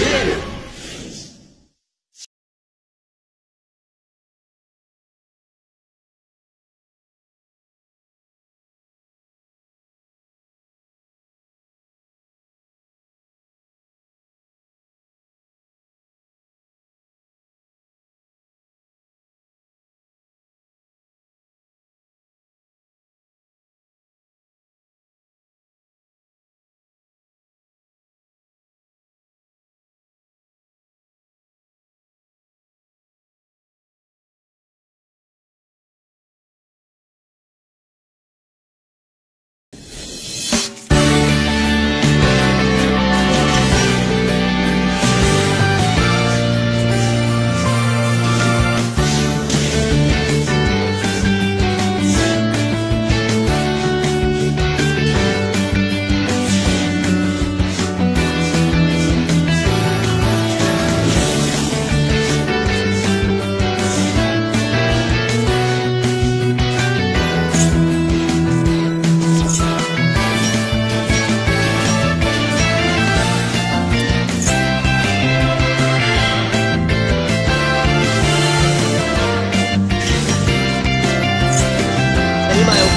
ュエ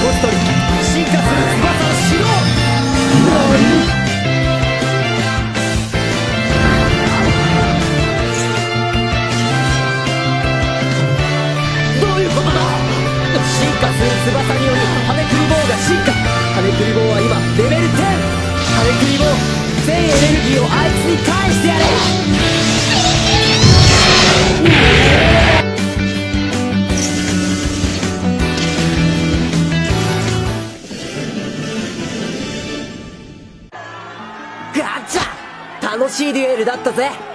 ル2枚をコストに進化する翼をしろどういうことだ進化する翼により羽めくり棒が進化羽めくり棒は今レベル10羽めくり棒全エネルギーをあいつに返してやれ楽しいデュエルだったぜ。